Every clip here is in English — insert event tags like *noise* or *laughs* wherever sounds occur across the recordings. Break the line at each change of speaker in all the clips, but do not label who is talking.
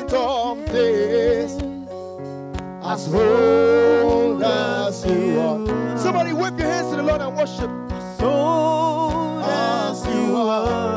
Ancient of days, as old as you are. Somebody wave your hands to the Lord and worship. As old as you are.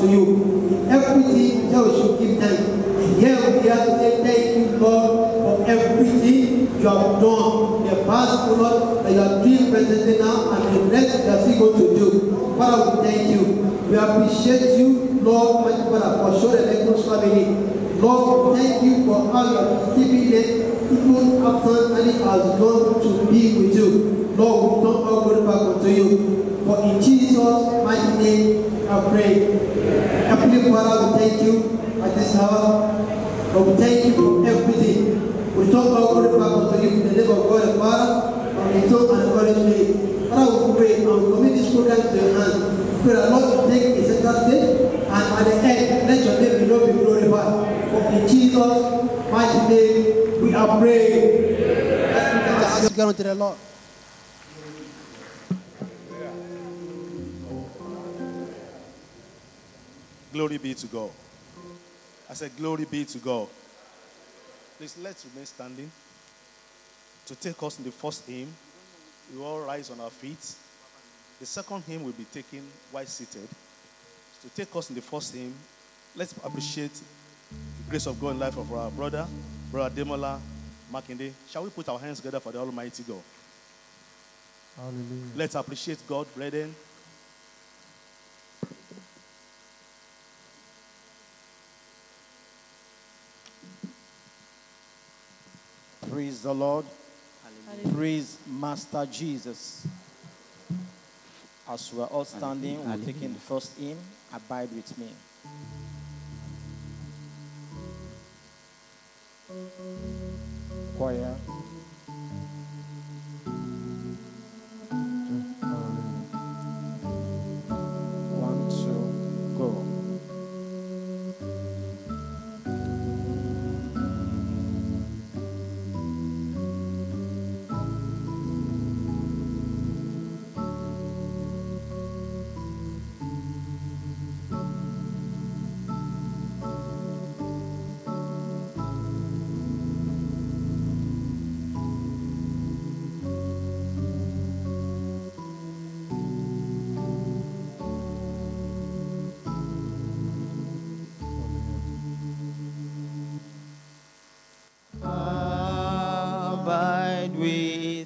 Unto you. In everything, we should give thanks. And here we are to say thank you, Lord, for everything you have done. The past, Lord, that you are doing presently now, and the rest you are still going to do. Father, we thank you. We appreciate you, Lord, mighty Father, for showing the Echoes family. Lord, thank you for how you are keeping it even after many has gone to be with you. Lord, we don't all go back unto you. For in Jesus' mighty name, I pray. Heavenly Father, we thank you at this hour. We thank you for everything. We don't all go back unto you in the name of God the Father, and the Son and the Holy Spirit. Father, we pray and we commit this program to your hand. Pray that Lord will take a center stage, and at the end, let your name be Lord be glorified. For in Jesus' mighty name, we are praying. Let's together unto the Lord.
Glory be to God. I said, Glory be to God. Please let's remain standing. To take us in the first hymn, we all rise on our feet. The second hymn will be taken while seated. To take us in the first hymn, let's appreciate the grace of God in life of our brother, Brother Demola Makinde. Shall we put our hands together for the Almighty God?
Hallelujah.
Let's appreciate God, brethren.
Praise the Lord. Hallelujah. Praise Master Jesus. As we are all standing, we're taking the first hymn, Abide with Me. Choir.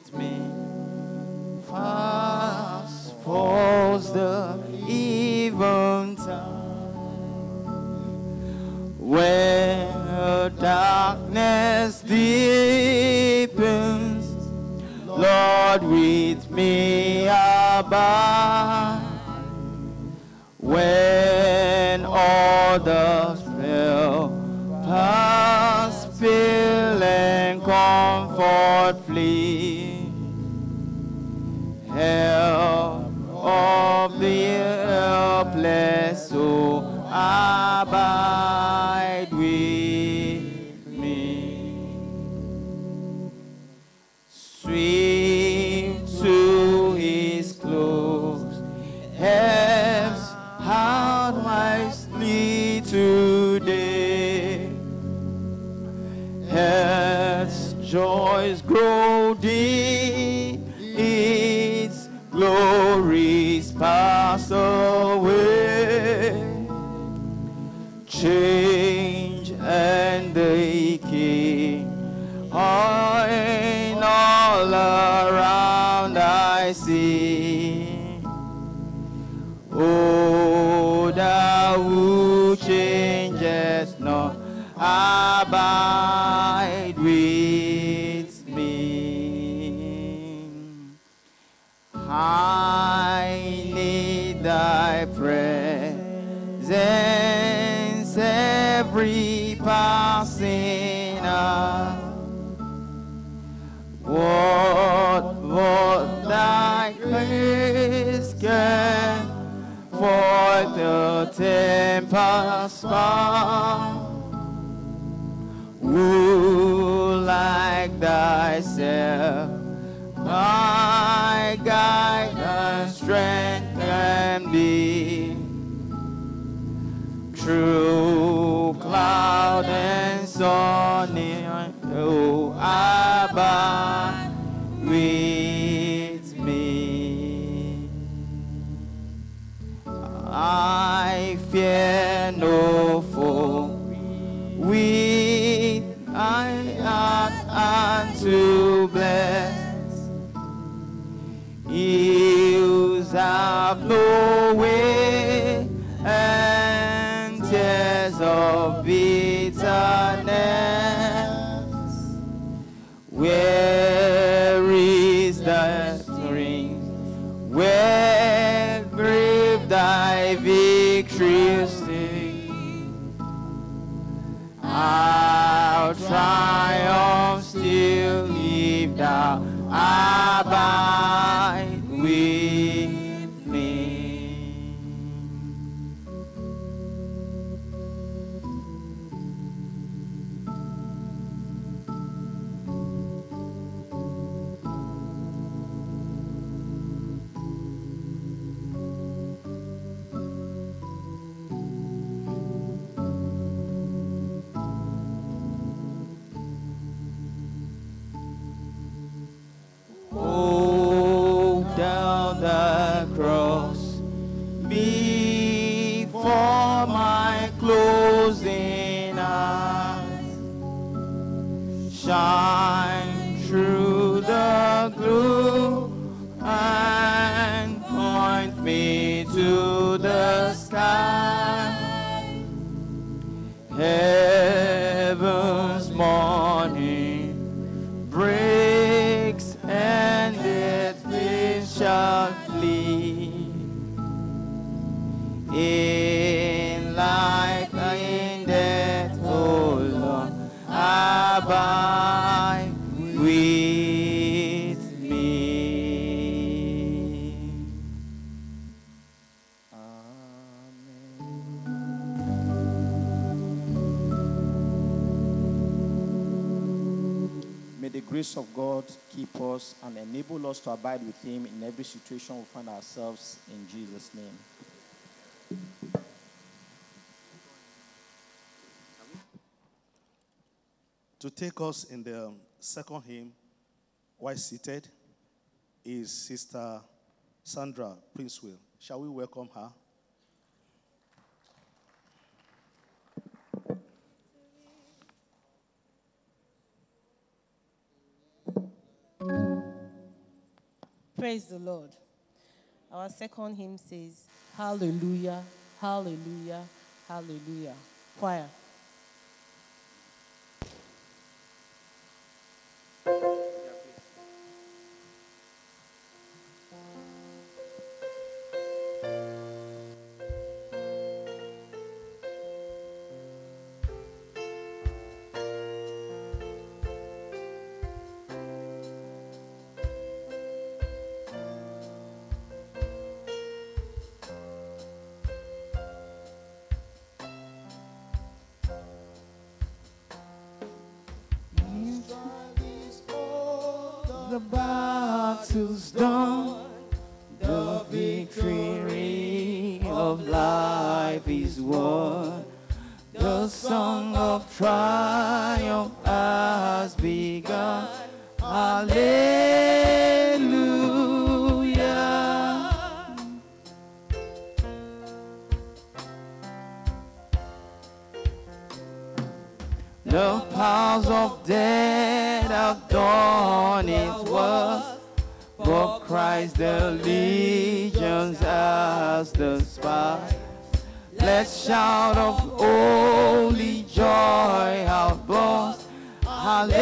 with me. Fast falls the even time when darkness deepens. Lord, with me abide when all the spell past feel and comfort flee. fortalece, a abai tempas, paz. of bitterness.
Us and enable us to abide with Him in every situation we find ourselves in Jesus' name.
To take us in the um, second hymn, while seated, is Sister Sandra Princewill. Shall we welcome her?
Praise the Lord. Our second hymn says, Hallelujah, Hallelujah, Hallelujah. Choir.
Battle's done, the victory of life is won. The song of triumph shout of holy joy outburst. Hallelujah.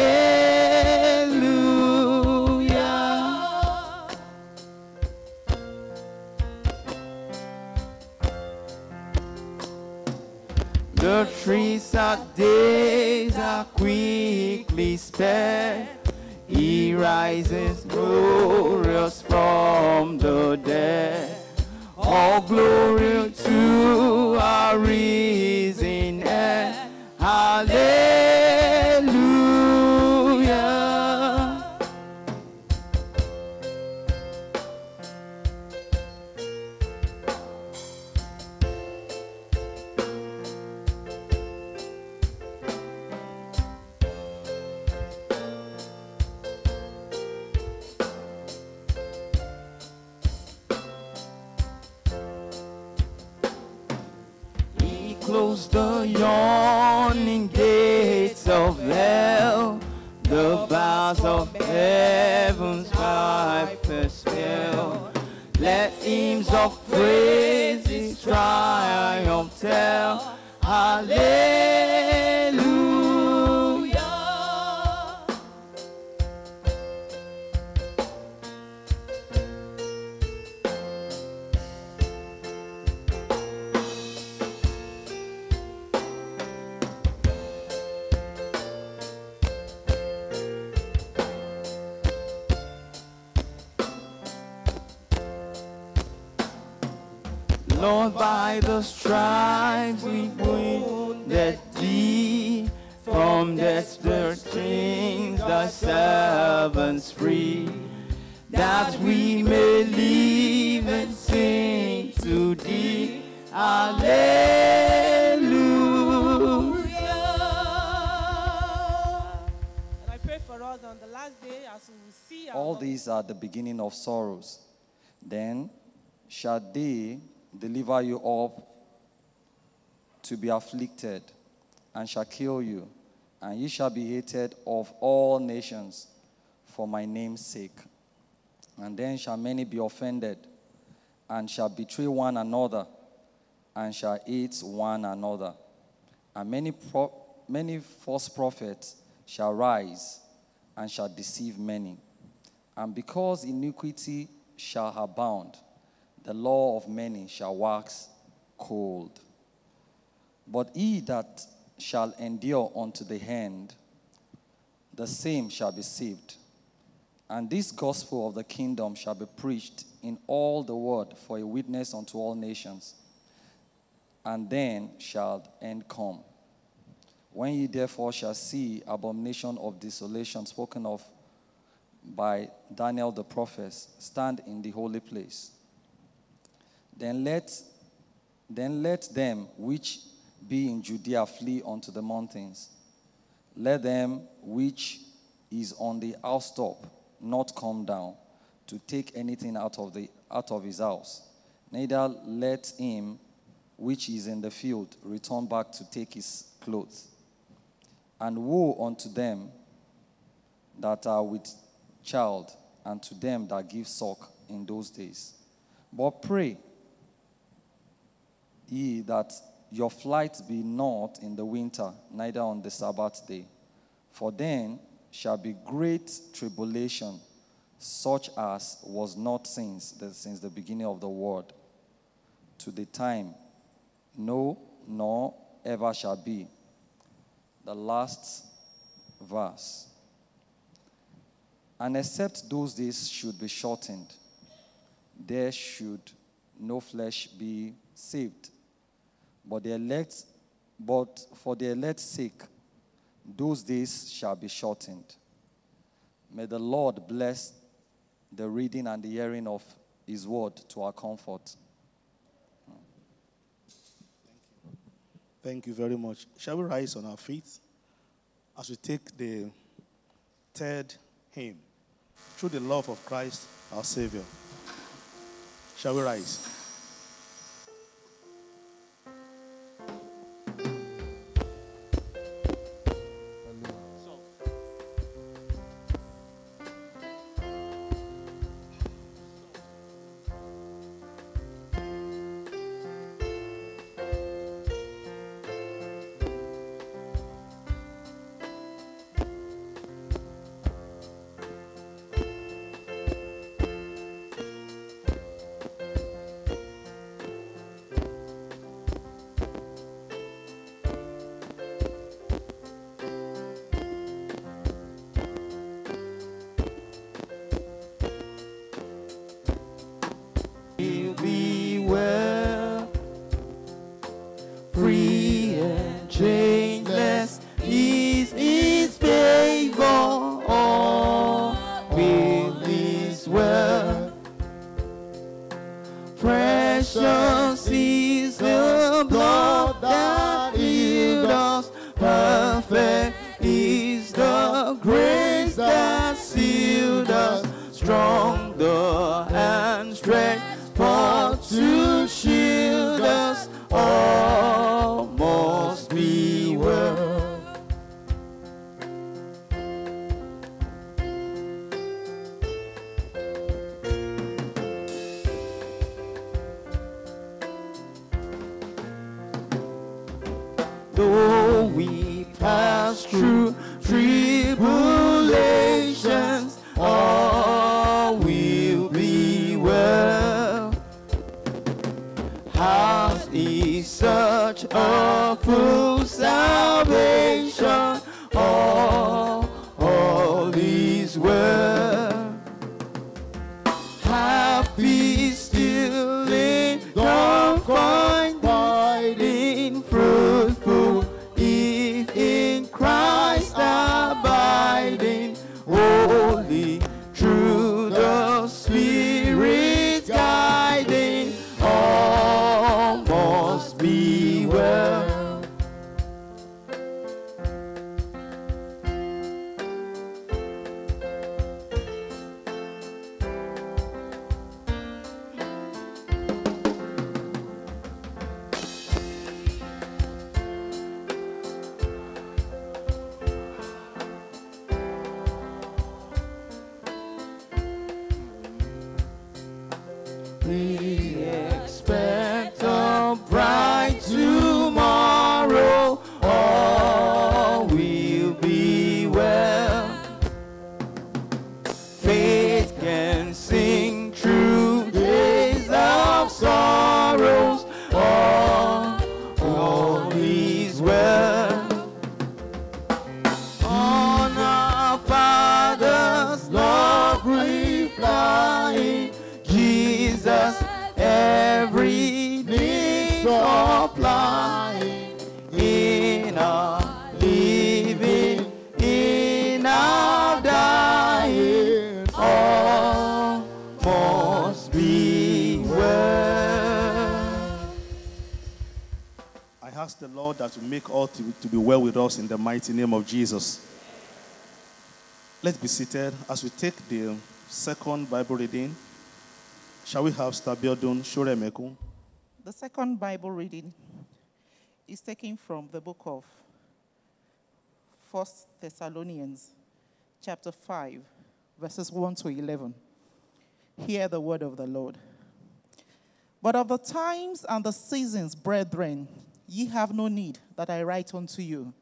The trees of days are quickly sped. He rises glorious from the dead. All glory by the stripes we wounded thee. From death's dirt chains thy servants free. That we may live and sing to thee. Hallelujah.
And I pray for us on the last day as we see our
All these are the beginning of sorrows. Then shall they deliver you up to be afflicted, and shall kill you, and ye shall be hated of all nations for my name's sake. And then shall many be offended, and shall betray one another, and shall hate one another. And many, pro- many false prophets shall rise, and shall deceive many. And because iniquity shall abound, the law of many shall wax cold. But he that shall endure unto the end, the same shall be saved. And this gospel of the kingdom shall be preached in all the world for a witness unto all nations. And then shall end come. When ye therefore shall see abomination of desolation spoken of by Daniel the prophet stand in the holy place, then let, then let them which be in Judea flee unto the mountains. Let them which is on the housetop not come down to take anything out of, the, out of his house. Neither let him which is in the field return back to take his clothes. And woe unto them that are with child, and to them that give suck in those days. But pray ye that your flight be not in the winter, neither on the Sabbath day. For then shall be great tribulation, such as was not since the, since the beginning of the world, to the time, no, nor ever shall be. The last verse. And except those days should be shortened, there should no flesh be saved. But the elect, but for the elect's sake, those days shall be shortened. May the Lord bless the reading and the hearing of his word to our comfort.
Thank you Thank you very much. Shall we rise on our feet as we take the third hymn, Through the Love of Christ, our Savior? Shall we rise?
Mighty name of Jesus. Let's be seated as we take the second Bible reading. Shall we have Stabiodun Soremekun?
The second Bible reading is taken from the book of 1 Thessalonians, chapter 5, verses 1 to 11. Hear the word of the Lord. But of the times and the seasons, brethren, ye have no need that I write unto you.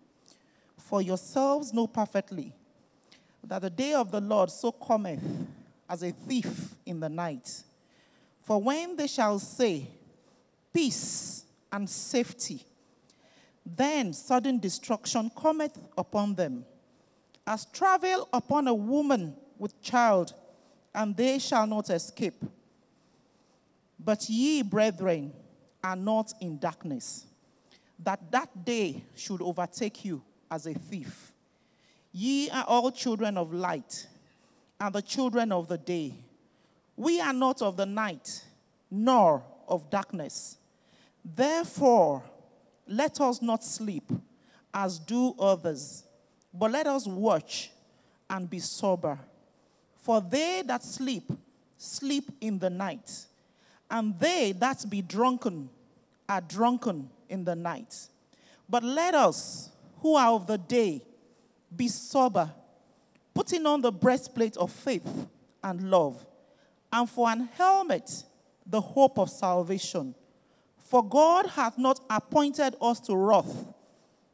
For yourselves know perfectly that the day of the Lord so cometh as a thief in the night. For when they shall say, Peace and safety, then sudden destruction cometh upon them, as travel upon a woman with child, and they shall not escape. But ye, brethren, are not in darkness, that that day should overtake you as a thief. Ye are all children of light, and the children of the day. We are not of the night, nor of darkness. Therefore, let us not sleep as do others, but let us watch and be sober. For they that sleep, sleep in the night, and they that be drunken are drunken in the night. But let us, who are of the day, be sober, putting on the breastplate of faith and love, and for an helmet, the hope of salvation. For God hath not appointed us to wrath,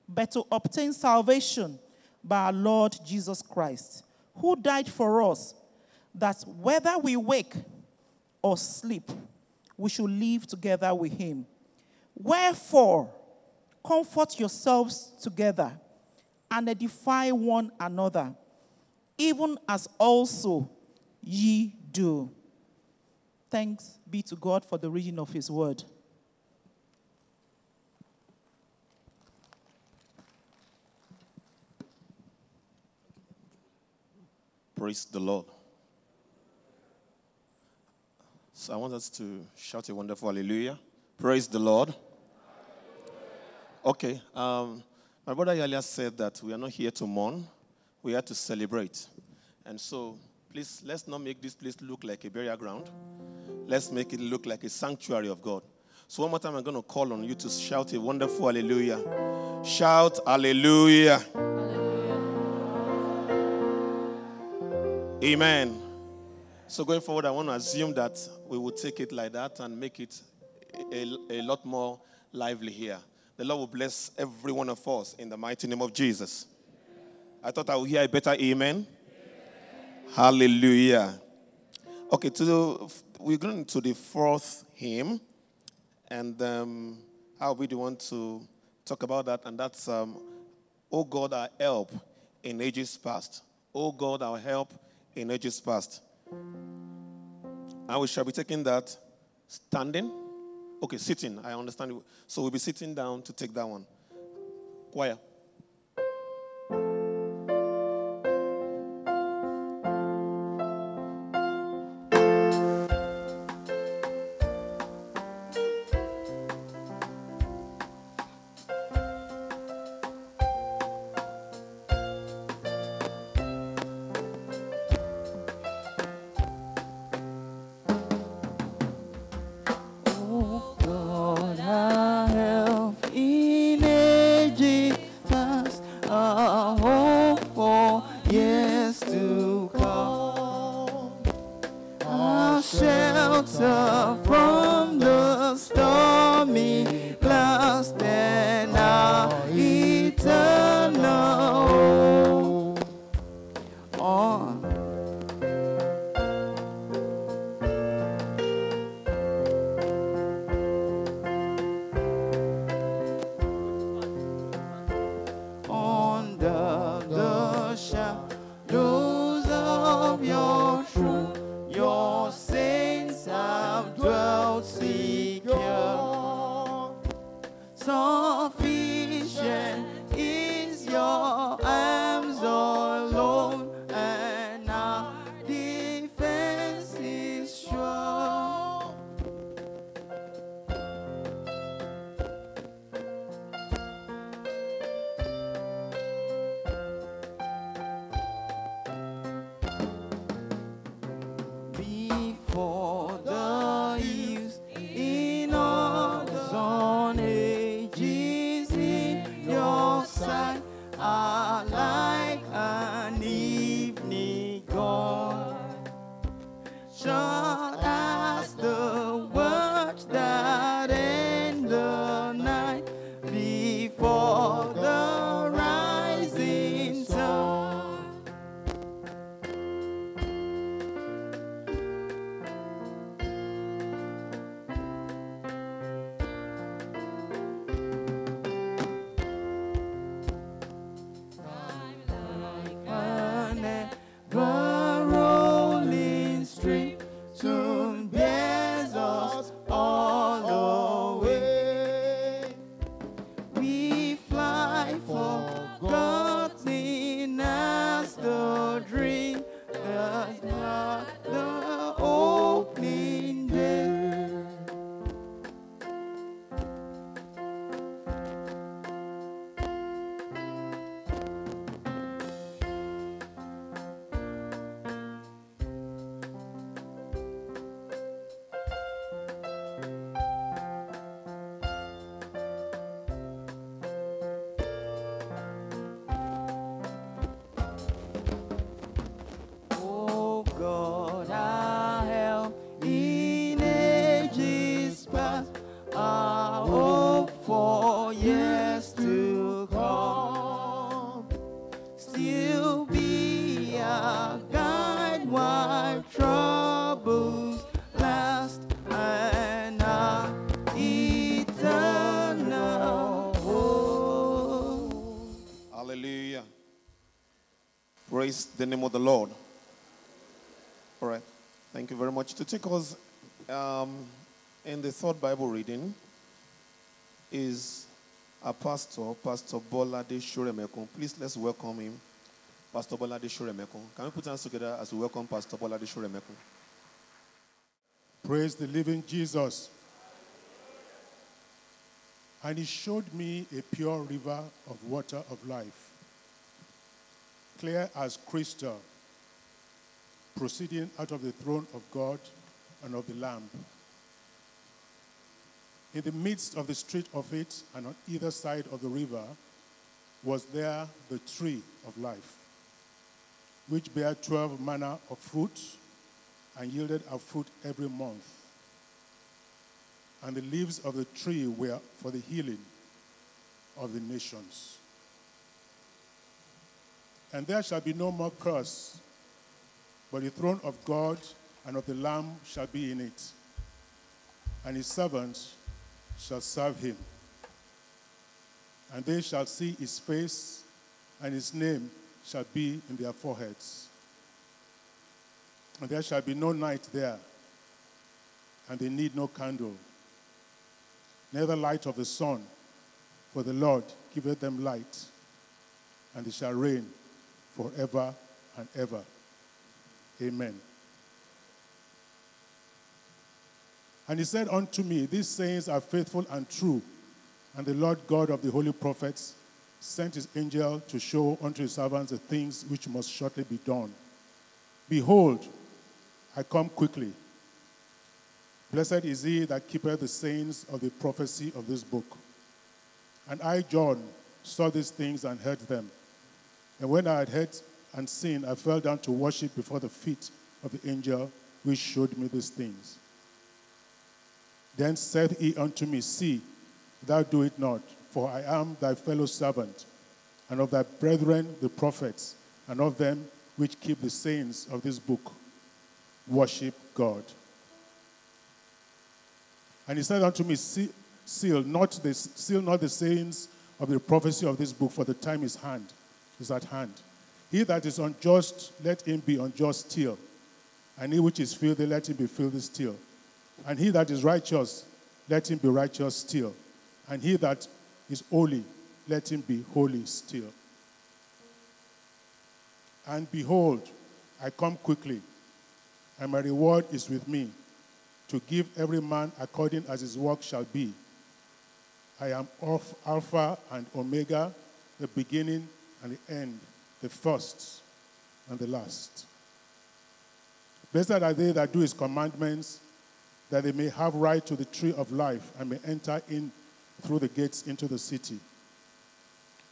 but to obtain salvation by our Lord Jesus Christ, who died for us, that whether we wake or sleep, we should live together with him. Wherefore, comfort yourselves together and edify one another, even as also ye do. Thanks be to God for the reading of his word.
Praise the Lord. So I want us to shout a wonderful hallelujah. Praise the Lord. Okay. Um, my brother Yalia said that we are not here to mourn, we are to celebrate. And so, please, let's not make this place look like a burial ground. Let's make it look like a sanctuary of God. So, one more time, I'm going to call on you to shout a wonderful hallelujah. Shout hallelujah. Amen. So, going forward, I want to assume that we will take it like that and make it a, a, lot more lively here. The Lord will bless every one of us in the mighty name of Jesus. I thought I would hear a better amen. amen. Hallelujah. Okay, to the, we're going to the fourth hymn, and um, how we do want to talk about that, and that's um, Oh God, our help in ages past. Oh God, our help in ages past. And we shall be taking that standing. Okay, sitting. I understand. So we'll be sitting down to take that one. Choir. Praise the name of the Lord. All right. Thank you very much. To take us um, in the third Bible reading is our pastor, Pastor Bolade Soremekun. Please let's welcome him, Pastor Bolade Soremekun. Can we put hands together as we welcome Pastor Bolade Soremekun?
Praise the living Jesus. And he showed me a pure river of water of life, clear as crystal, proceeding out of the throne of God and of the Lamb. In the midst of the street of it, and on either side of the river, was there the tree of life, which bare twelve manner of fruit, and yielded a fruit every month. And the leaves of the tree were for the healing of the nations. And there shall be no more curse, but the throne of God and of the Lamb shall be in it, and his servants shall serve him. And they shall see his face, and his name shall be in their foreheads. And there shall be no night there, and they need no candle, neither light of the sun, for the Lord giveth them light, and they shall reign forever and ever. Amen. And he said unto me, These sayings are faithful and true. And the Lord God of the holy prophets sent his angel to show unto his servants the things which must shortly be done. Behold, I come quickly. Blessed is he that keepeth the sayings of the prophecy of this book. And I, John, saw these things and heard them. And when I had heard and seen, I fell down to worship before the feet of the angel which showed me these things. Then said he unto me, See, thou do it not, for I am thy fellow servant, and of thy brethren the prophets, and of them which keep the sayings of this book. Worship God. And he said unto me, "See- Seal not the, seal not the sayings of the prophecy of this book, for the time is hand is at hand. He that is unjust, let him be unjust still. And he which is filthy, let him be filthy still. And he that is righteous, let him be righteous still. And he that is holy, let him be holy still. And behold, I come quickly, and my reward is with me, to give every man according as his work shall be. I am of Alpha and Omega, the beginning and the end, the first and the last. Blessed are they that do his commandments, that they may have right to the tree of life and may enter in through the gates into the city.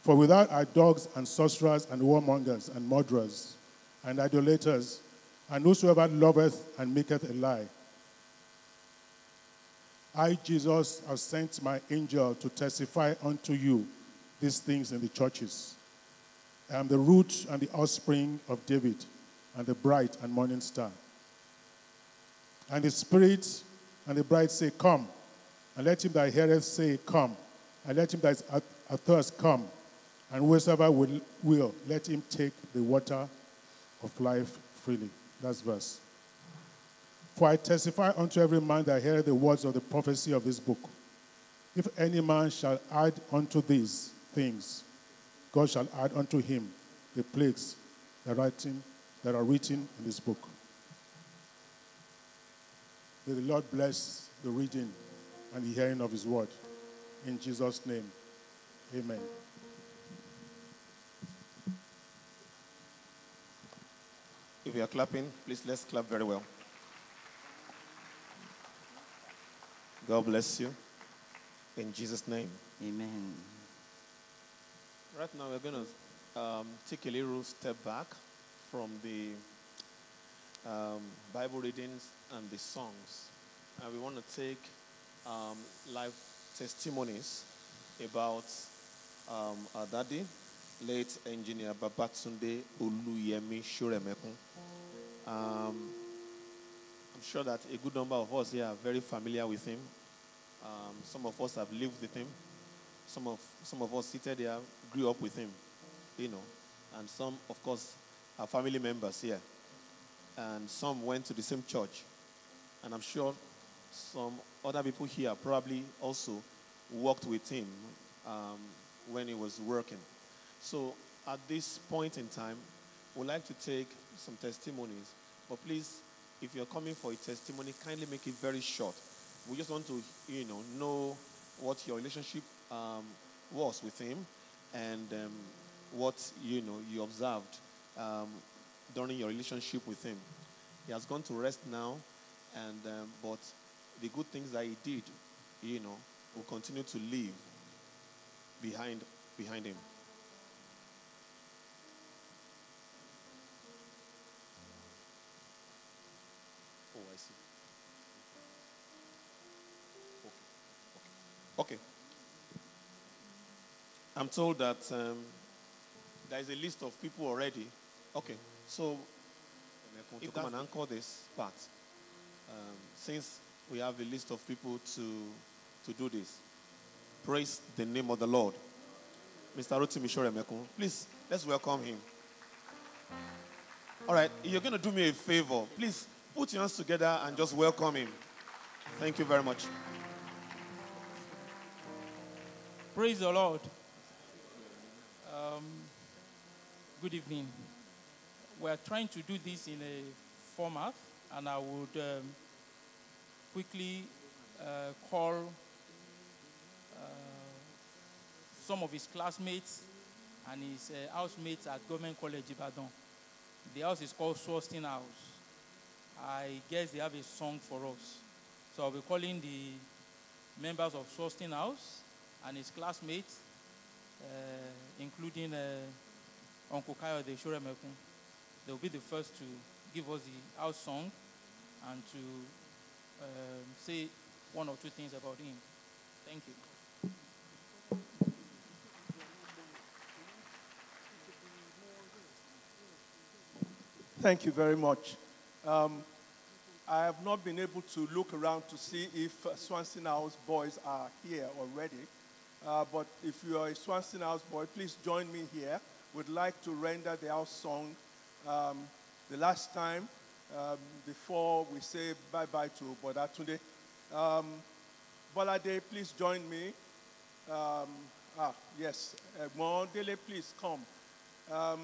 For without are dogs and sorcerers and warmongers and murderers and idolaters and whosoever loveth and maketh a lie. I, Jesus, have sent my angel to testify unto you these things in the churches. I am the root and the offspring of David, and the bright and morning star. And the Spirit and the bride say, Come. And let him that heareth say, Come. And let him that is at- athirst come. And whosoever will, will, let him take the water of life freely. That's verse. For I testify unto every man that heareth the words of the prophecy of this book. If any man shall add unto these things, God shall add unto him the plagues, the writing that are written in this book. May the Lord bless the reading and the hearing of his word. In Jesus' name, amen.
If you are clapping, please let's clap very well. God bless you. In Jesus' name.
Amen.
Right now, we're going to um, take a little step back from the um, Bible readings and the songs. And we want to take um, live testimonies about um, our daddy, late engineer Babatunde Oluyemi Soremekun. Um, I'm sure that a good number of us here are very familiar with him. Um, some of us have lived with him. Some of some of us seated here grew up with him, you know, and some, of course, are family members here, and some went to the same church, and I'm sure some other people here probably also worked with him um, when he was working. So at this point in time, we'd like to take some testimonies, but please, if you're coming for a testimony, kindly make it very short. We just want to, you know, know what your relationship um, was with him and um, what you know you observed um, during your relationship with him. He has gone to rest now, and um, but the good things that he did, you know, will continue to live behind behind him. Oh, I see. Okay. Okay. I'm told that um, there is a list of people already. Okay, so you come and anchor this part. Um, since we have a list of people to to do this, praise the name of the Lord. Mr. Rotimi Soremekun, please let's welcome him. All right, you're going to do me a favor. Please put your hands together and just welcome him. Thank you very much.
Praise the Lord. Um, good evening. We're trying to do this in a format, and I would um, quickly uh, call uh, some of his classmates and his uh, housemates at Government College Ibadan. The house is called Swanston House. I guess they have a song for us. So I'll be calling the members of Swanston House and his classmates, uh, including uh, Uncle Kayode Soremekun. They'll be the first to give us the house song and to um, say one or two things about him. Thank you.
Thank you very much. Um, I have not been able to look around to see if uh, Swanston House boys are here already. Uh, but if you are a Swanston House boy, please join me here. We'd like to render the house song um, the last time um, before we say bye bye to Babatunde. Um, Bolade, please join me. Um, ah, yes. Uh, Dele, please come. Um,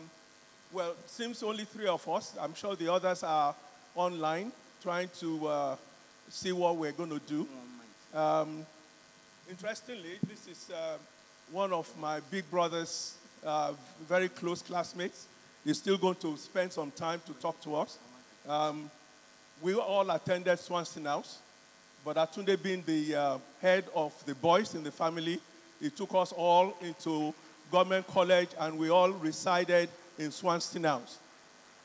well, seems only three of us. I'm sure the others are online trying to uh, see what we're going to do. Um, interestingly, this is uh, one of my big brother's uh, very close classmates. He's still going to spend some time to talk to us. Um, we all attended Swanston House, but Atunde being the uh, head of the boys in the family, he took us all into government college and we all resided in Swanston House.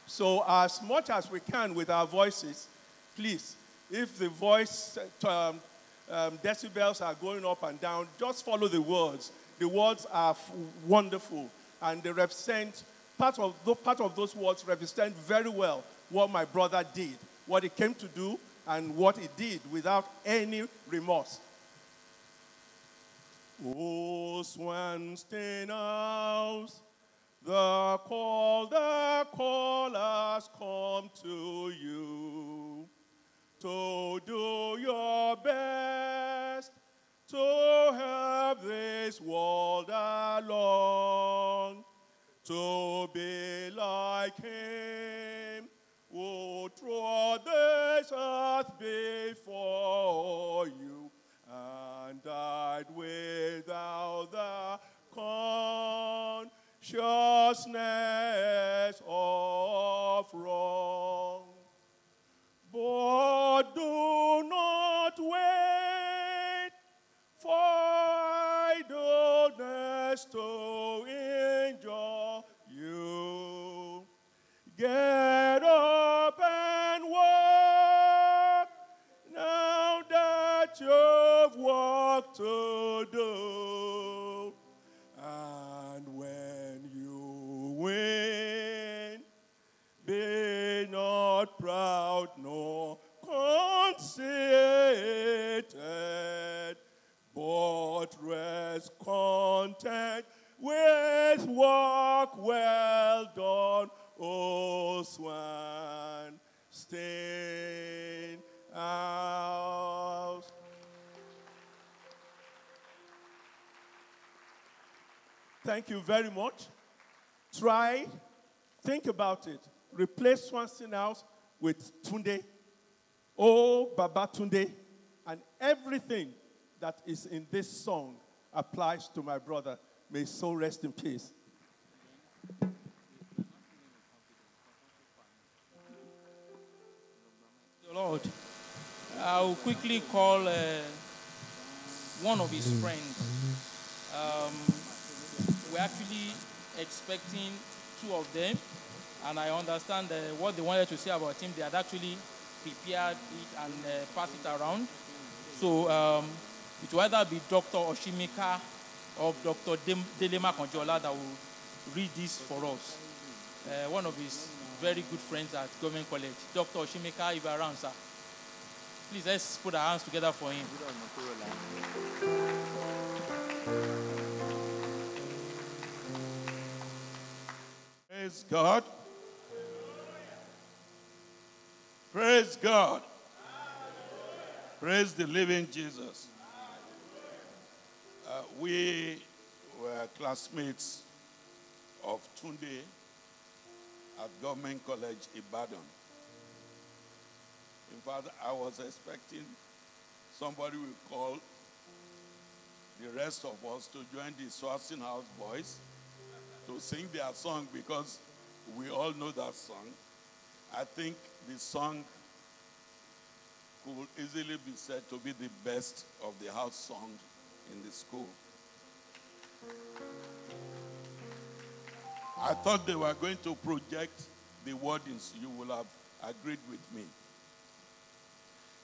So as much as we can with our voices, please, if the voice um, um, decibels are going up and down, just follow the words. The words are wonderful and they represent, part of, part of those words represent very well what my brother did, what he came to do, and what he did without any remorse. Oh, Swanston House, the call, the call has come to you to do your best to help this world along, to be like Him who trod this earth before you and died without the consciousness of wrong. But do idleness to injure you. Get up and walk now that you've work to Thank you very much. Try, think about it. Replace Swanston House with Tunde. Oh, Baba Tunde. And everything that is in this song applies to my brother. May soul rest in peace.
the Lord. I'll quickly call uh, one of his friends. We're actually expecting two of them, and I understand uh, what they wanted to say about him. They had actually prepared it and uh, passed it around. So um, it will either be Dr. Oshimika or Dr. Dem- Delema Konjola that will read this for us. Uh, one of his very good friends at Government College, Dr. Oshimika, if around, sir. Please let's put our hands together for him.
Praise God. Praise God. Praise the living Jesus. Uh, we were classmates of Tunde at Government College Ibadan. In fact, I was expecting somebody will call the rest of us to join the Swanston House boys to sing their song because we all know that song. I think the song could easily be said to be the best of the house song in the school. I thought they were going to project the wordings. You will have agreed with me.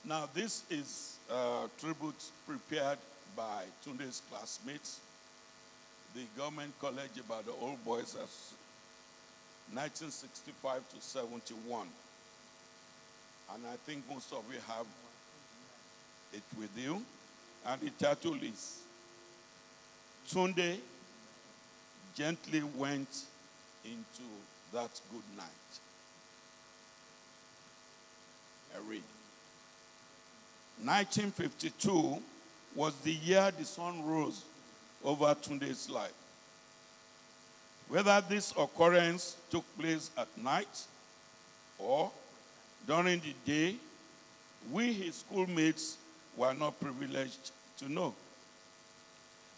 Now, this is a tribute prepared by Tunde's classmates, the Government College about the Old Boys 1965 to 71. And I think most of you have it with you. And the title is Tunde gently went into that good night. I read. 1952 was the year the sun rose over Tunde's life. Whether this occurrence took place at night or during the day, we, his schoolmates, were not privileged to know.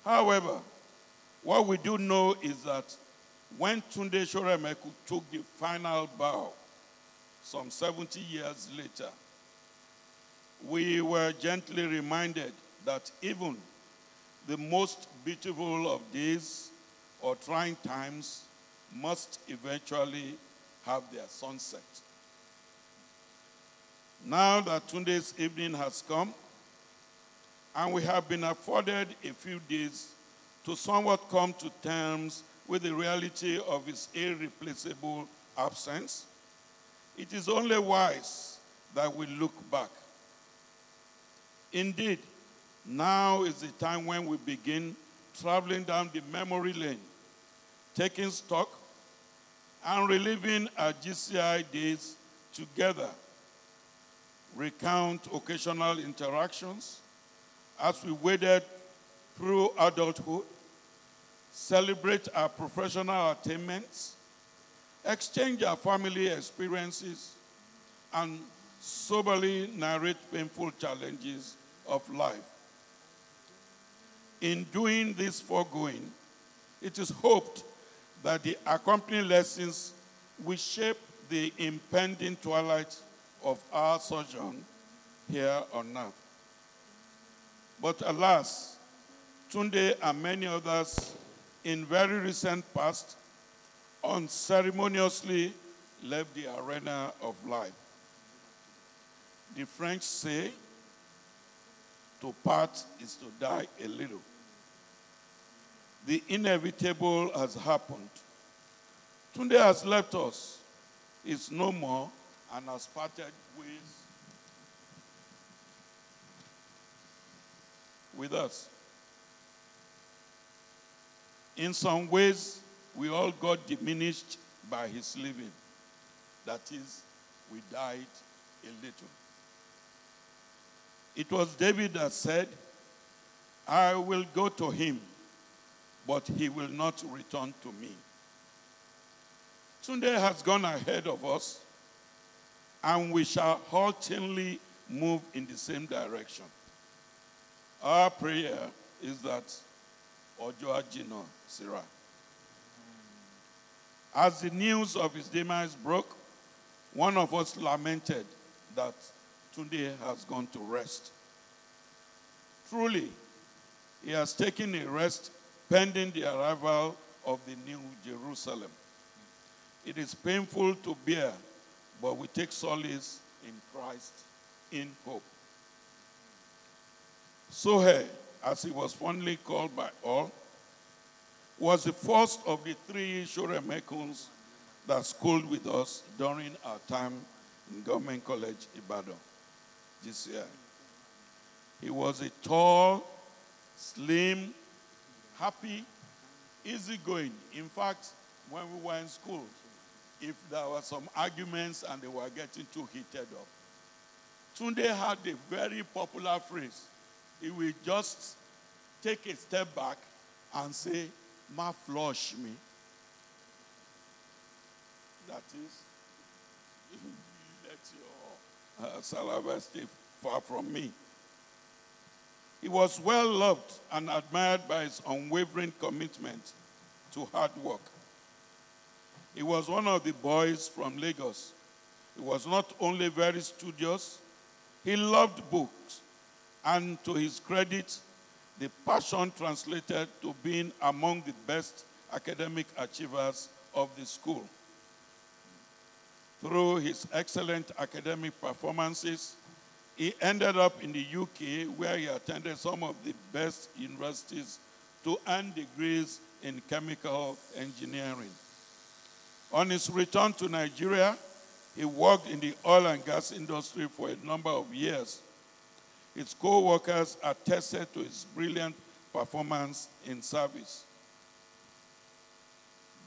However, what we do know is that when Tunde Soremekun took the final bow, some 70 years later, we were gently reminded that even the most beautiful of days or trying times must eventually have their sunset. Now that Tunde's evening has come, and we have been afforded a few days to somewhat come to terms with the reality of his irreplaceable absence, it is only wise that we look back. Indeed, now is the time when we begin traveling down the memory lane, taking stock and reliving our GCI days together, recount occasional interactions as we waded through adulthood, celebrate our professional attainments, exchange our family experiences, and soberly narrate painful challenges of life. In doing this foregoing, it is hoped that the accompanying lessons will shape the impending twilight of our sojourn here on earth. But alas, Tunde and many others in very recent past unceremoniously left the arena of life. The French say, to part is to die a little. The inevitable has happened. Tunde has left us, is no more, and has parted ways with us. In some ways, we all got diminished by his living. That is, we died a little. It was David that said, I will go to him, but he will not return to me. Tunde has gone ahead of us, and we shall haltingly move in the same direction. Our prayer is that Ojo Ajino Sirah. As the news of his demise broke, one of us lamented that Tunde has gone to rest. Truly, he has taken a rest pending the arrival of the new Jerusalem. It is painful to bear, but we take solace in Christ in hope. Sohe, as he was fondly called by all, was the first of the three Soremekuns that schooled with us during our time in Government College, Ibadan, this year. He was a tall, slim, happy, easygoing. In fact, when we were in school, if there were some arguments and they were getting too heated up, Tunde had a very popular phrase. He will just take a step back and say, Ma flush me. That is, *laughs* let your uh, saliva stay far from me. He was well loved and admired by his unwavering commitment to hard work. He was one of the boys from Lagos. He was not only very studious, he loved books. And to his credit, the passion translated to being among the best academic achievers of the school. Through his excellent academic performances, he ended up in the UK where he attended some of the best universities to earn degrees in chemical engineering. On his return to Nigeria, he worked in the oil and gas industry for a number of years. His co workers attested to his brilliant performance in service.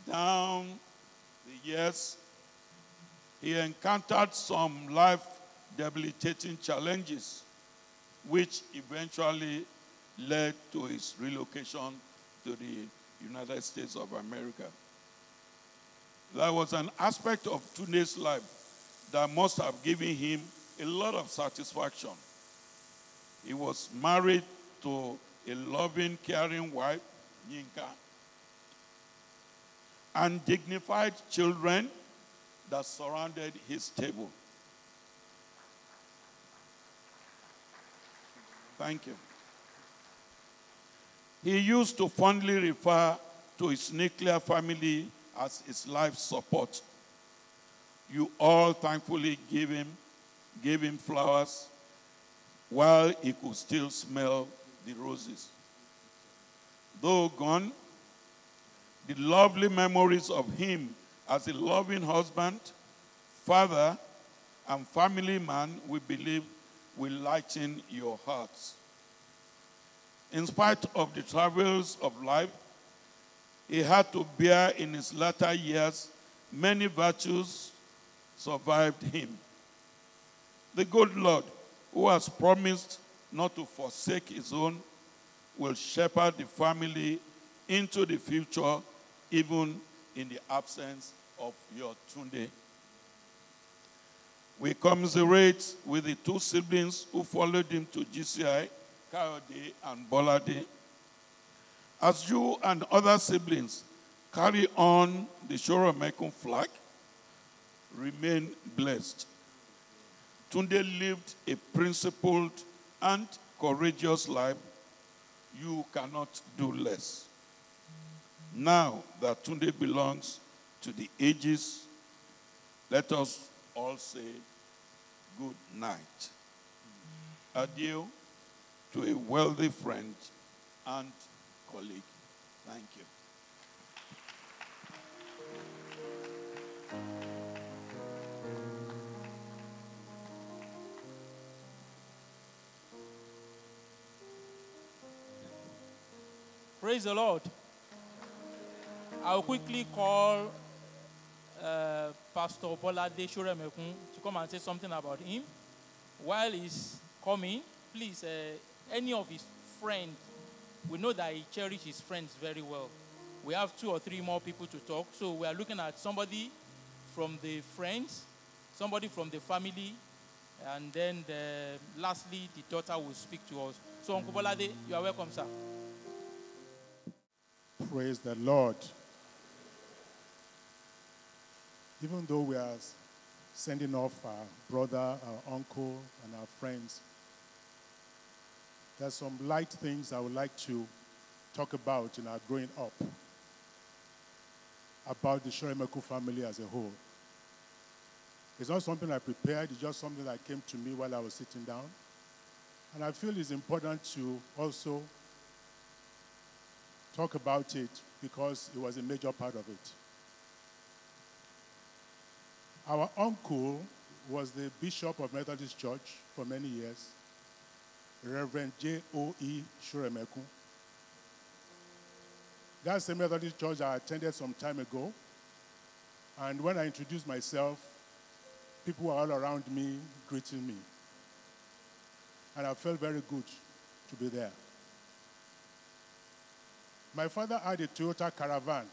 Down the years, he encountered some life debilitating challenges, which eventually led to his relocation to the United States of America. There was an aspect of Tunde's life that must have given him a lot of satisfaction. He was married to a loving, caring wife, Yinka, and dignified children that surrounded his table. Thank you. He used to fondly refer to his nuclear family as his life support. You all thankfully gave him, gave him flowers while he could still smell the roses. Though gone, the lovely memories of him as a loving husband, father, and family man, we believe, will lighten your hearts. In spite of the travails of life, he had to bear in his latter years many virtues survived him. The good Lord, who has promised not to forsake his own, will shepherd the family into the future, even in the absence of your Tunde. We commiserate with the two siblings who followed him to GCI, Kayode and Bolade. As you and other siblings carry on the Soremekun flag, remain blessed. Tunde lived a principled and courageous life. You cannot do less. Now that Tunde belongs to the ages, let us all say good night. Adieu to a wealthy friend and colleague. Thank you.
Praise the Lord. I'll quickly call uh, Pastor Bola Soremekun to come and say something about him. While he's coming, please, uh, any of his friends, we know that he cherishes his friends very well. We have two or three more people to talk, so we are looking at somebody from the friends, somebody from the family, and then the, lastly, the daughter will speak to us. So, Uncle Bolade, you are welcome, sir.
Praise the Lord. Even though we are sending off our brother, our uncle, and our friends, there's some light things I would like to talk about in our growing up about the Soremekun family as a whole. It's not something I prepared, it's just something that came to me while I was sitting down. And I feel it's important to also talk about it because it was a major part of it. Our uncle was the bishop of Methodist Church for many years, Reverend J.O.E. Soremekun. That's the Methodist church I attended some time ago. And when I introduced myself, people were all around me greeting me. And I felt very good to be there. My father had a Toyota Caravan,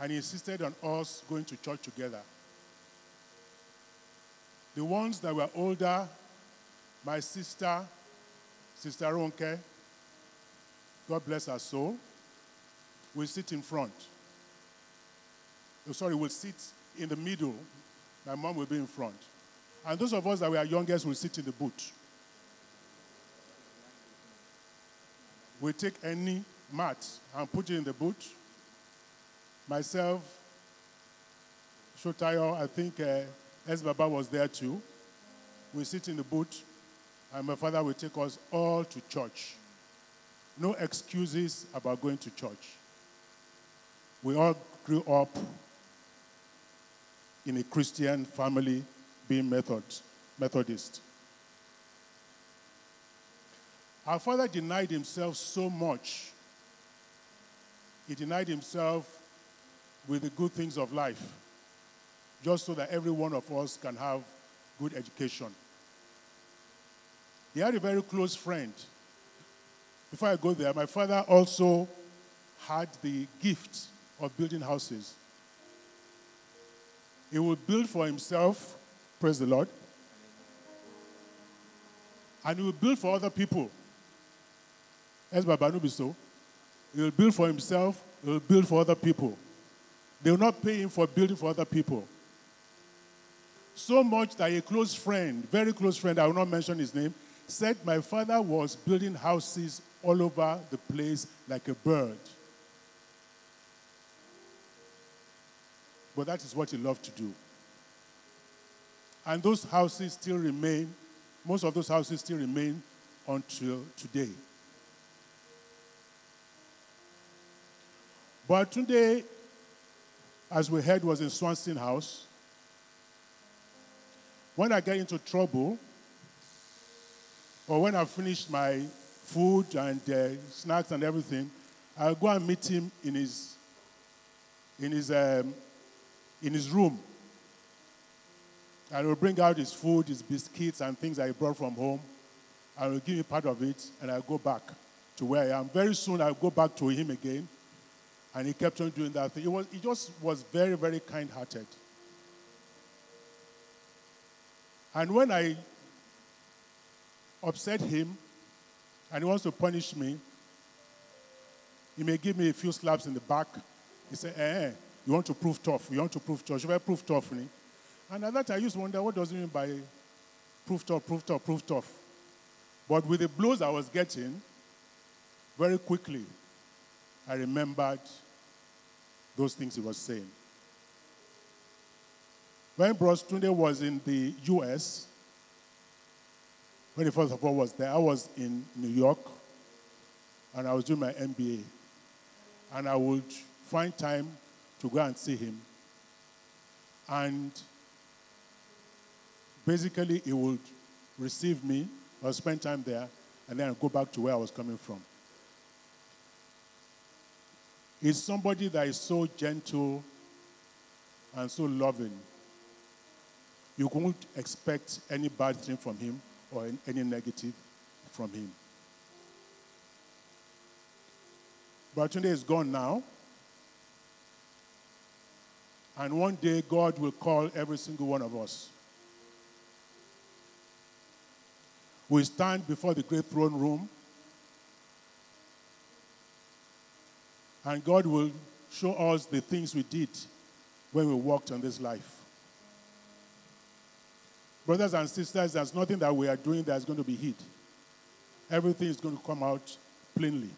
and insisted on us going to church together. The ones that were older, my sister, Sister Ronke, God bless her soul, will sit in front. Oh, sorry, will sit in the middle. My mom will be in front. And those of us that were youngest will sit in the boot. We'll take any mat and put it in the boot. Myself, Shotayo, I think uh, S. Baba was there too. We sit in the boot, and my father will take us all to church. No excuses about going to church. We all grew up in a Christian family being Method, Methodist. Our father denied himself so much. He denied himself with the good things of life, just so that every one of us can have good education. He had a very close friend. Before I go there, my father also had the gift of building houses. He would build for himself, praise the Lord, and he would build for other people. As Baba be so. He will build for himself, he will build for other people. They will not pay him for building for other people. So much that a close friend, very close friend, I will not mention his name, said my father was building houses all over the place like a bird. But that is what he loved to do. And those houses still remain, most of those houses still remain until today. But today, as we heard, was in Swanston House. When I get into trouble, or when I finish my food and uh, snacks and everything, I'll go and meet him in his, in his, um, in his room. And he'll bring out his food, his biscuits, and things I brought from home. I will give me part of it, and I'll go back to where I am. Very soon, I'll go back to him again and he kept on doing that thing. It, was, he just was very, very kind hearted. And when I upset him and he wants to punish me, he may give me a few slaps in the back. He said, eh, eh, you want to prove tough. You want to prove tough. Should I prove tough? Ni? And at that I used to wonder, what does it mean by prove tough, prove tough, prove tough? But with the blows I was getting, very quickly, I remembered those things he was saying. When Bros Tunde was in the US, when he first of all was there, I was in New York and I was doing my MBA. And I would find time to go and see him. And basically, he would receive me or spend time there and then go back to where I was coming from. He's somebody that is so gentle and so loving. You won't expect any bad thing from him or any negative from him. But today is gone now. And one day, God will call every single one of us. We stand before the great throne room, and God will show us the things we did when we walked on this life. Brothers and sisters, there's nothing that we are doing that's going to be hid. Everything is going to come out plainly.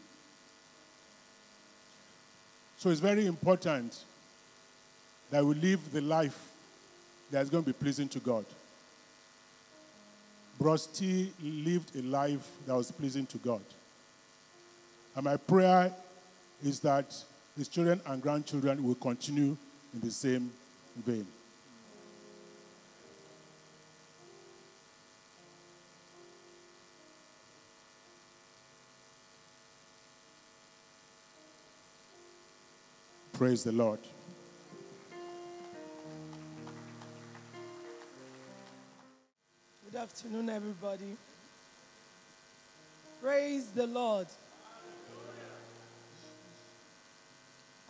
So it's very important that we live the life that's going to be pleasing to God. Bros T lived a life that was pleasing to God. And my prayer is that his children and grandchildren will continue in the same vein. Praise the Lord.
Good afternoon, everybody. Praise the Lord.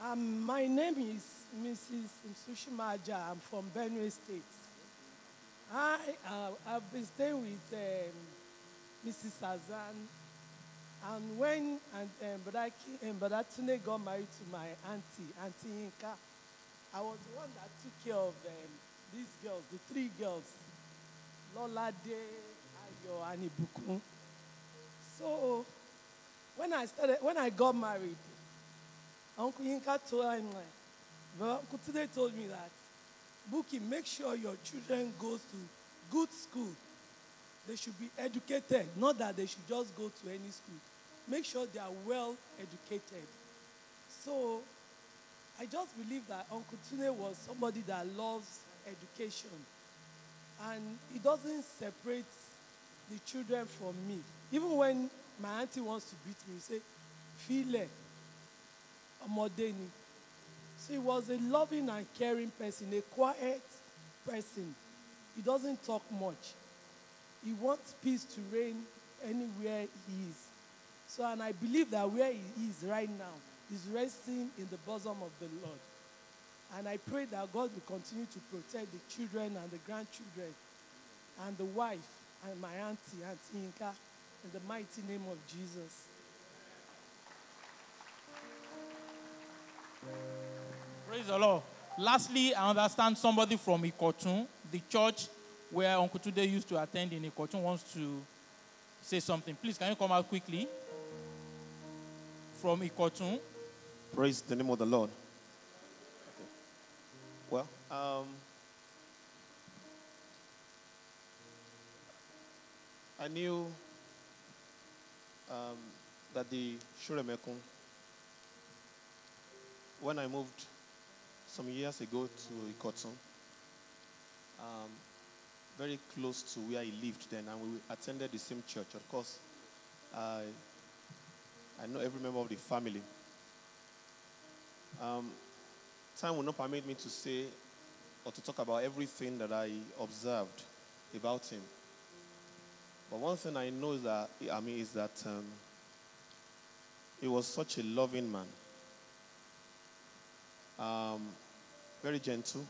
Um, my name is Mrs. Sushima Aja. I'm from Benue State. I, uh, I've been staying with um, Mrs. Azan. And when and, um, Ki- um, got married to my auntie, Auntie Yinka, I was the one that took care of um, these girls, the three girls. Lolade, Ayo, and Ibukun. So when I started, when I got married, Uncle Yinka told him, Uncle told me that, Buki, make sure your children goes to good school. They should be educated, not that they should just go to any school. Make sure they are well educated. So I just believe that Uncle Tunde was somebody that loves education and he doesn't separate the children from me. Even when my auntie wants to beat me, he say, File, Omodeni. So he was a loving and caring person, a quiet person. He doesn't talk much. He wants peace to reign anywhere he is. So, and I believe that where he is right now is resting in the bosom of the Lord. And I pray that God will continue to protect the children and the grandchildren and the wife and my auntie, Auntie Yinka, in the mighty name of Jesus.
Praise the Lord. Lastly, I understand somebody from Ikotun, the church where Uncle Tunde used to attend in Ikotun, wants to say something. Please, can you come out quickly? From Ikotun.
Praise the name of the Lord. Well, um, I knew um, that the Soremekun, when I moved some years ago to Ikotun, um, very close to where he lived then, and we attended the same church. Of course, I, I know every member of the family. Um, time will not permit me to say or to talk about everything that I observed about him. But one thing I know is that I mean is that um, he was such a loving man, um, very gentle,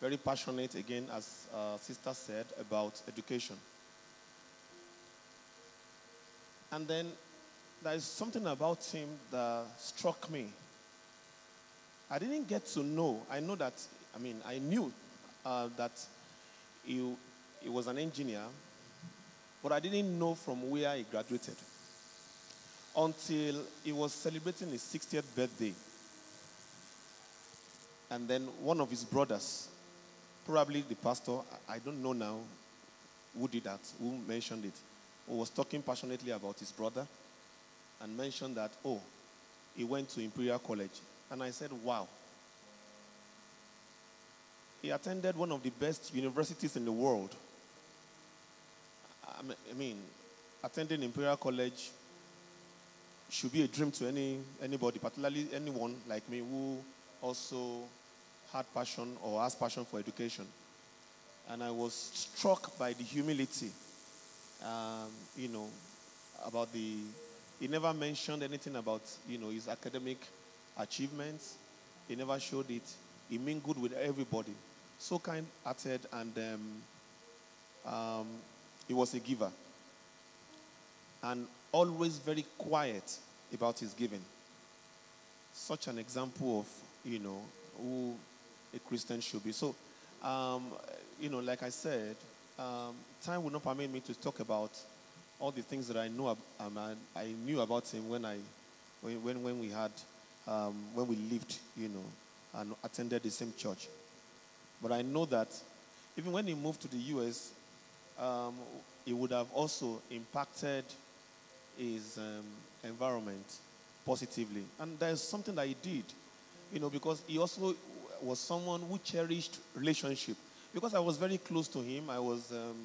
very passionate, again, as uh, Sister said, about education. And then there is something about him that struck me. I didn't get to know. I know that, I mean, I knew uh, that he, he was an engineer, but I didn't know from where he graduated until he was celebrating his 60th birthday. And then one of his brothers, probably the pastor, I don't know now who did that, who mentioned it, who was talking passionately about his brother and mentioned that, oh, he went to Imperial College. And I said, wow. He attended one of the best universities in the world. I mean, attending Imperial College should be a dream to any anybody, particularly anyone like me who also had passion or has passion for education. And I was struck by the humility, um, you know, about the. He never mentioned anything about, you know, his academic achievements. He never showed it. He mingled with everybody. So kind-hearted, and um, um, he was a giver. And always very quiet about his giving. Such an example of, you know, who a Christian should be. So, um, you know, like I said, um, time will not permit me to talk about all the things that I know. Um, I, I, knew about him when I, when, when we had, um, when we lived, you know, and attended the same church. But I know that even when he moved to the U.S., um, it would have also impacted his um, environment positively. And there's something that he did, you know, because he also was someone who cherished relationship. Because I was very close to him, I was um,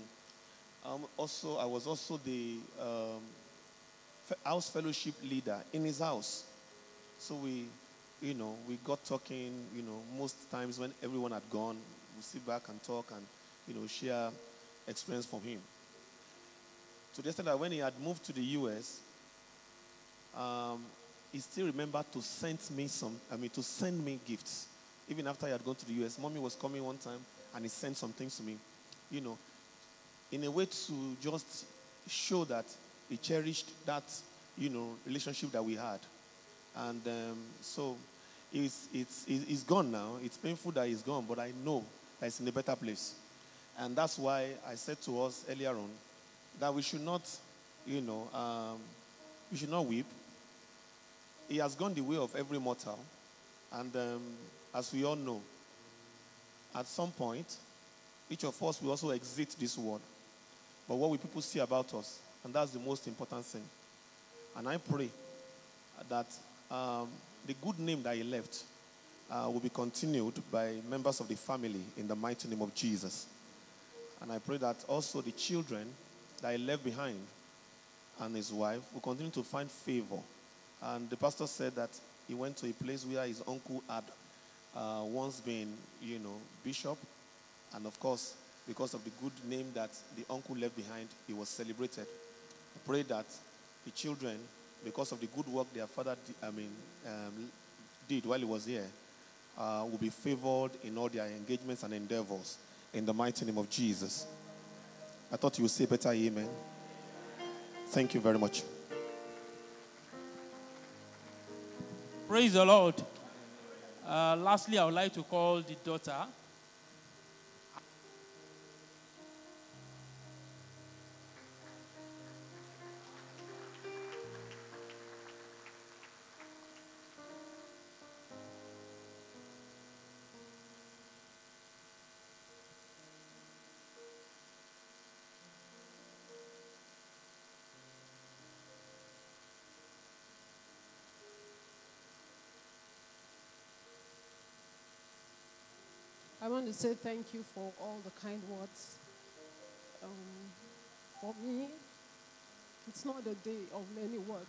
um, also I was also the um, house fellowship leader in his house. So we, you know, we got talking. You know, most times when everyone had gone, we sit back and talk and you know share experience from him. To the extent that when he had moved to the U.S., um, he still remembered to send me some. I mean, to send me gifts even after he had gone to the US, mommy was coming one time and he sent some things to me, you know, in a way to just show that he cherished that, you know, relationship that we had. And um, so it's, it's, it's gone now. It's painful that he's gone, but I know that it's in a better place. And that's why I said to us earlier on that we should not, you know, um, we should not weep. He has gone the way of every mortal. And um, as we all know, at some point, each of us will also exit this world. But what will people see about us? And that's the most important thing. And I pray that um, the good name that he left uh, will be continued by members of the family in the mighty name of Jesus. And I pray that also the children that he left behind and his wife will continue to find favor. And the pastor said that he went to a place where his uncle had uh, once been, you know, bishop. And of course, because of the good name that the uncle left behind, he was celebrated. I pray that the children, because of the good work their father, I mean, um, did while he was here, uh, will be favored in all their engagements and endeavors. In the mighty name of Jesus. I thought you would say better amen. Thank you very much.
Praise the Lord. Uh, lastly, I would like to call the daughter.
I want to say thank you for all the kind words. Um, for me, it's not a day of many words.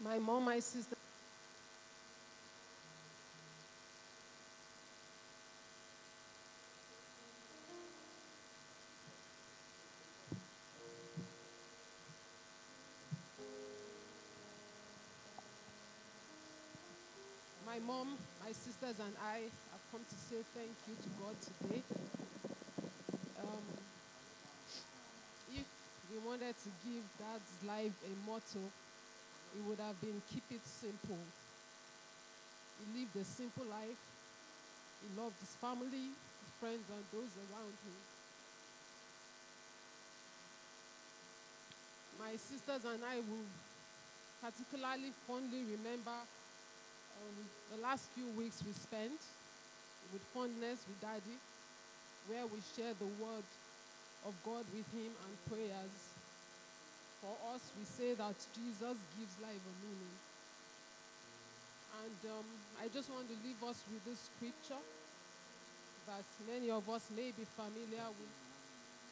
My mom, my sister,
my mom, my sisters, and I have come to say thank you to God today. Um, if we wanted to give Dad's life a motto, it would have been keep it simple. He lived a simple life. He loved his family, his friends, and those around him. My sisters and I will particularly fondly remember um, the last few weeks we spent with fondness with Daddy, where we shared the word of God with him and prayers. For us, we say that Jesus gives life a meaning. And um, I just want to leave us with this scripture that many of us may be familiar with.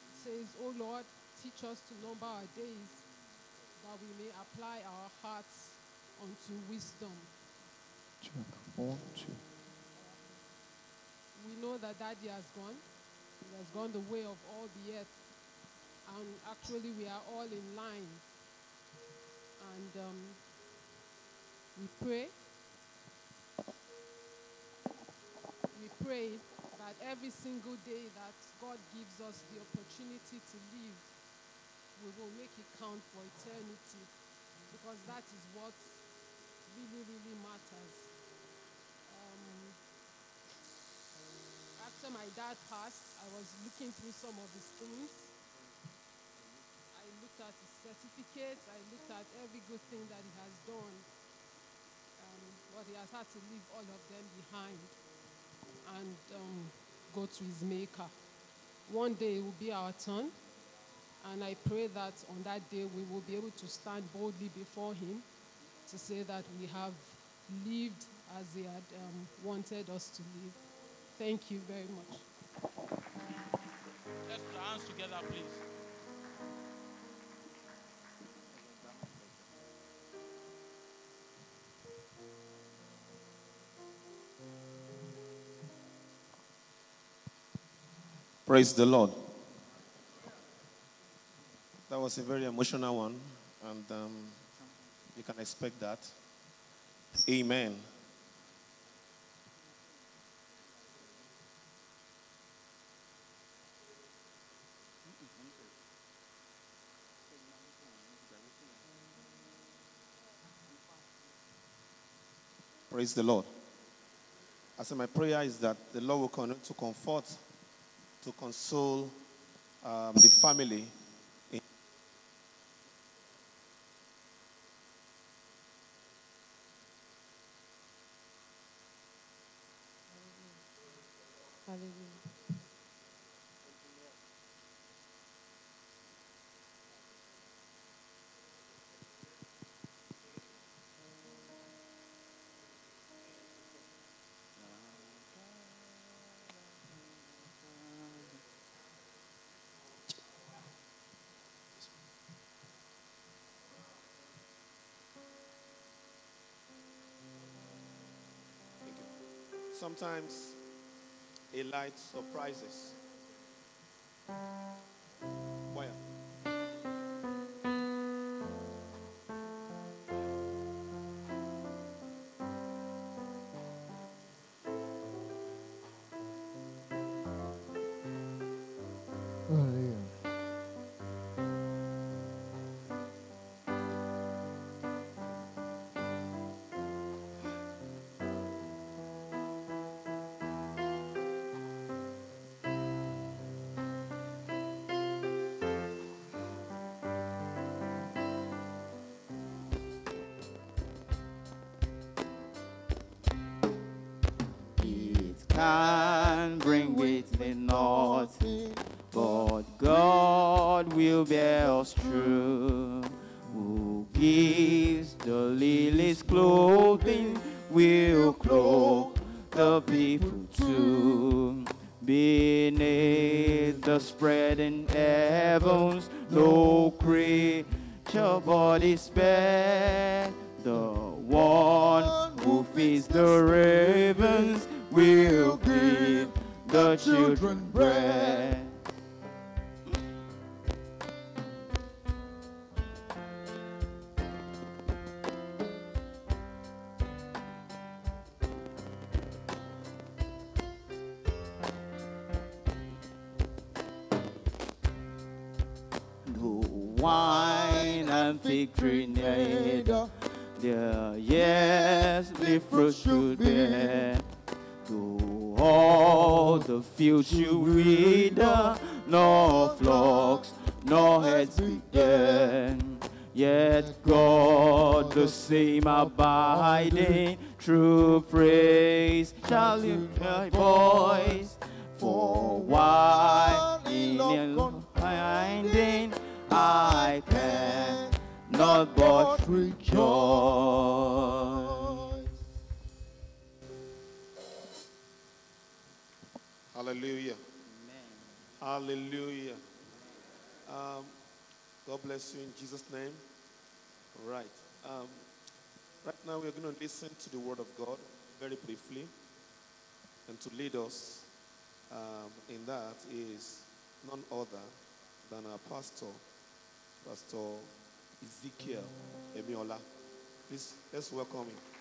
It says, Oh Lord, teach us to number our days that we may apply our hearts unto wisdom.
Check. One, two.
We know that Daddy has gone. He has gone the way of all the earth. And actually, we are all in line. And um, we pray. We pray that every single day that God gives us the opportunity to live, we will make it count for eternity. Because that is what really, really matters. Um, after my dad passed, I was looking through some of his things. I looked at his certificates, I looked at every good thing that he has done. Um, but he has had to leave all of them behind and um, go to his maker. One day it will be our turn, and I pray that on that day we will be able to stand boldly before him to say that we have lived as they had um, wanted us to live. Thank you very much.
Let's put our hands together, please.
Praise the Lord. That was a very emotional one, and um, you can expect that. Amen. Praise the Lord. I said, my prayer is that the Lord will continue to comfort, to console um, the family. in-
Hallelujah.
Sometimes a light surprises.
It
Pastor Ezekiel Emiola. Please, let's welcome him.